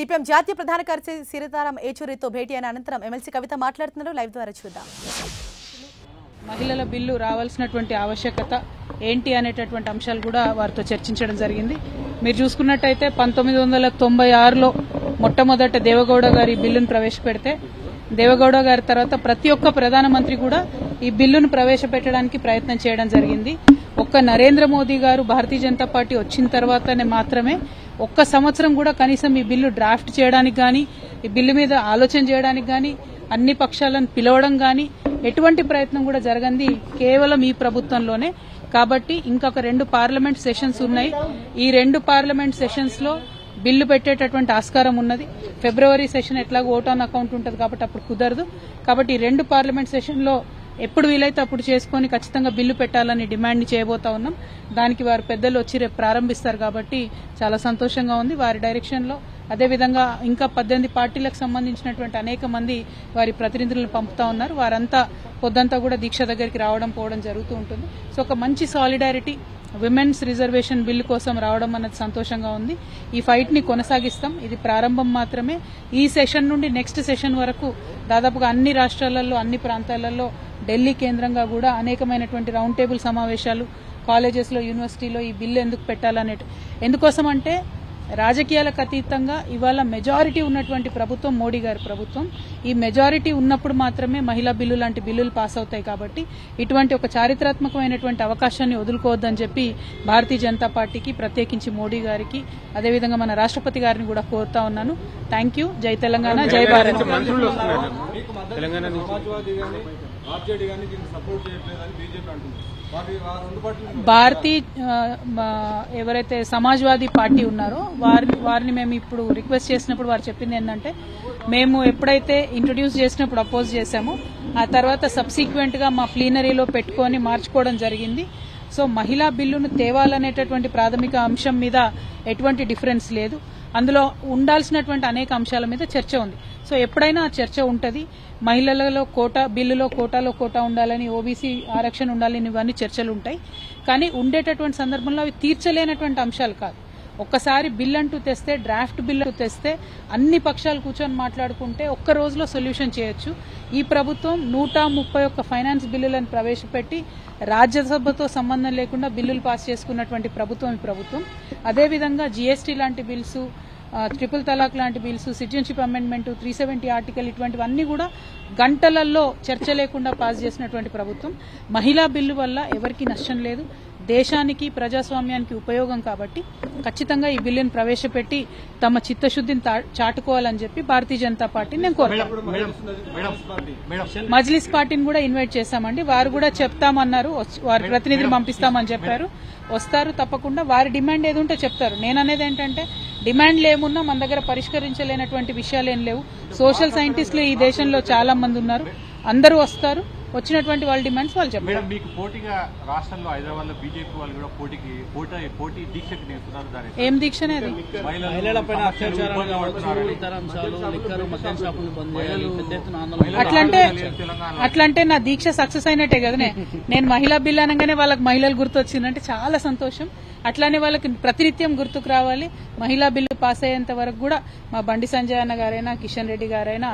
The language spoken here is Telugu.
సిపిఎం జాతీయ ప్రధాన కార్యదర్శి సీతారాం ఏచూరితో భేటీ అయిన అనంతరం ఎమ్మెల్సీ కవిత మాట్లాడుతున్నారు. లైవ్ ద్వారా చూద్దాం. మహిళల బిల్లు రావాల్సినటువంటి ఆవశ్యకత ఏంటి అనేటటువంటి అంశాలు కూడా వారితో చర్చించడం జరిగింది. మీరు చూసుకున్నట్టయితే పంతొమ్మిది వందల తొంభై ఆరులో మొట్టమొదట దేవగౌడ గారి బిల్లును ప్రవేశపెడితే దేవగౌడ గారి తర్వాత ప్రతి ఒక్క ప్రధానమంత్రి కూడా ఈ బిల్లును ప్రవేశపెట్టడానికి ప్రయత్నం చేయడం జరిగింది. ఒక్క నరేంద్ర మోదీ గారు భారతీయ జనతా పార్టీ వచ్చిన తర్వాతనే మాత్రమే ఒక్క సంవత్సరం కూడా కనీసం ఈ బిల్లు డ్రాఫ్ట్ చేయడానికి కానీ ఈ బిల్లు మీద ఆలోచన చేయడానికి కానీ అన్ని పక్షాలను పిలవడం కానీ ఎటువంటి ప్రయత్నం కూడా జరగంది కేవలం ఈ ప్రభుత్వంలోనే. కాబట్టి ఇంకొక రెండు పార్లమెంట్ సెషన్స్ ఉన్నాయి. ఈ రెండు పార్లమెంట్ సెషన్స్లో బిల్లు పెట్టేటటువంటి ఆస్కారం ఉన్నది. ఫిబ్రవరి సెషన్ ఎట్లాగో ఓట్ ఆన్ అకౌంట్ ఉంటుంది కాబట్టి అప్పుడు కుదరదు. కాబట్టి ఈ రెండు పార్లమెంట్ సెషన్లో ఎప్పుడు వీలైతే అప్పుడు చేసుకొని ఖచ్చితంగా బిల్లు పెట్టాలని డిమాండ్ చేయబోతా ఉన్నాం. దానికి వారు పెద్దలు వచ్చి రేపు ప్రారంభిస్తారు కాబట్టి చాలా సంతోషంగా ఉంది. వారి డైరెక్షన్లో అదేవిధంగా ఇంకా పద్దెనిమిది పార్టీలకు సంబంధించినటువంటి అనేక మంది వారి ప్రతినిధులను పంపుతా ఉన్నారు. వారంతా పొద్దంతా కూడా దీక్ష దగ్గరికి రావడం పోవడం జరుగుతూ ఉంటుంది. సో ఒక మంచి సాలిడారిటీ విమెన్స్ రిజర్వేషన్ బిల్లు కోసం రావడం అన్నది సంతోషంగా ఉంది. ఈ ఫైట్ని కొనసాగిస్తాం. ఇది ప్రారంభం మాత్రమే. ఈ సెషన్ నుండి నెక్స్ట్ సెషన్ వరకు దాదాపుగా అన్ని రాష్ట్రాలలో అన్ని ప్రాంతాలలో ఢిల్లీ కేంద్రంగా కూడా అనేకమైనటువంటి రౌండ్ టేబుల్ సమావేశాలు కాలేజెస్లో యూనివర్సిటీలో ఈ బిల్లు ఎందుకు పెట్టాలనే ఎందుకోసం అంటే రాజకీయాలకు అతీతంగా ఇవాళ మెజారిటీ ఉన్నటువంటి ప్రభుత్వం మోడీ గారి ప్రభుత్వం. ఈ మెజారిటీ ఉన్నప్పుడు మాత్రమే మహిళా బిల్లు లాంటి బిల్లులు పాస్ అవుతాయి కాబట్టి ఇటువంటి ఒక చారిత్రాత్మకమైనటువంటి అవకాశాన్ని వదులుకోవద్దని చెప్పి భారతీయ జనతా పార్టీకి ప్రత్యేకించి మోడీ గారికి అదేవిధంగా మన రాష్ట్రపతి గారిని కూడా కోరుతా ఉన్నాను. థ్యాంక్ యూ జై తెలంగాణ జై భారత్. తెలంగాణ సపోర్ట్ చేయట్లేదని బీజేపీ అంటుంది. భారతీ ఎవరైతే సమాజ్వాదీ పార్టీ ఉన్నారో వారిని వారిని మేము ఇప్పుడు రిక్వెస్ట్ చేసినప్పుడు వారు చెప్పింది ఏంటంటే మేము ఎప్పుడైతే ఇంట్రొడ్యూస్ చేసినప్పుడు అపోజ్ చేశామో ఆ తర్వాత సబ్సిక్వెంట్గా మా ప్లీనరీలో పెట్టుకొని మార్చుకోవడం జరిగింది. సో మహిళా బిల్లును తేవాలనేటటువంటి ప్రాథమిక అంశం మీద ఎటువంటి డిఫరెన్స్ లేదు. అందులో ఉండాల్సినటువంటి అనేక అంశాల మీద చర్చ ఉంది. సో ఎప్పుడైనా ఆ చర్చ ఉంటుంది. మహిళలలో కోటా బిల్లులో కోటాలో కోటా ఉండాలని ఓబీసీ ఆరక్షణ ఉండాలని ఇవన్నీ చర్చలు ఉంటాయి. కానీ ఉండేటటువంటి సందర్భంలో అవి తీర్చలేనటువంటి అంశాలు కాదు. ఒక్కసారి బిల్ అంటూ తెస్తే డ్రాఫ్ట్ బిల్ అంటూ తెస్తే అన్ని పక్షాలు కూర్చొని మాట్లాడుకుంటే ఒక్క రోజులో సొల్యూషన్ చేయొచ్చు. ఈ ప్రభుత్వం నూట ముప్పై ఒక్క ఫైనాన్స్ బిల్లులను ప్రవేశపెట్టి రాజ్యసభతో సంబంధం లేకుండా బిల్లులు పాస్ చేసుకున్నటువంటి ప్రభుత్వం ఈ ప్రభుత్వం. అదేవిధంగా జీఎస్టీ లాంటి బిల్స్ ట్రిపుల్ తలాక్ లాంటి bills citizenship amendment three seventy article ఇటువంటివన్నీ కూడా గంటలలో చర్చ లేకుండా పాస్ చేసినటువంటి ప్రభుత్వం. మహిళా బిల్లు వల్ల ఎవరికీ నష్టం లేదు. దేశానికి ప్రజాస్వామ్యానికి ఉపయోగం కాబట్టి ఖచ్చితంగా ఈ బిల్లును ప్రవేశపెట్టి తమ చిత్తశుద్ధిని చాటుకోవాలని చెప్పి భారతీయ జనతా పార్టీని నేను కోరుతాను మజ్లిస్ పార్టీని కూడా ఇన్వైట్ చేశామండి. వారు కూడా చెప్తామన్నారు. వారి ప్రతినిధిని పంపిస్తామని చెప్పారు. వస్తారు తప్పకుండా. వారి డిమాండ్ ఏది ఉంటే చెప్తారు. నేను అనేది ఏంటంటే డిమాండ్లు ఏమున్నా మన దగ్గర పరిష్కరించలేనటువంటి విషయాలు ఏం లేవు. సోషల్ సైంటిస్టులు ఈ దేశంలో చాలా మంది ఉన్నారు. అందరూ వస్తారు. వచ్చినటువంటి వాళ్ళ డిమాండ్స్ వాళ్ళు చెప్తారు మేడం మీకు పోటీగా రాష్ట్రంలో హైదరాబాద్లో బీజేపీ వాళ్ళు కూడా పోటీకి పోటీ పోటీ దీక్షకు నేస్తున్నారు ఏం దీక్షనే అది అట్లంటే అట్లంటే నా దీక్ష సక్సెస్ అయినట్టే కదనే. నేను మహిళా బిల్ అనగానే వాళ్ళకి మహిళలు గుర్తొచ్చిందంటే చాలా సంతోషం. అట్లానే వాళ్ళకి ప్రతినిత్యం గుర్తుకు రావాలి. మహిళా బిల్లు పాస్ అయ్యేంత వరకు కూడా మా బండి సంజయ్ అన్న గారైనా కిషన్ రెడ్డి గారైనా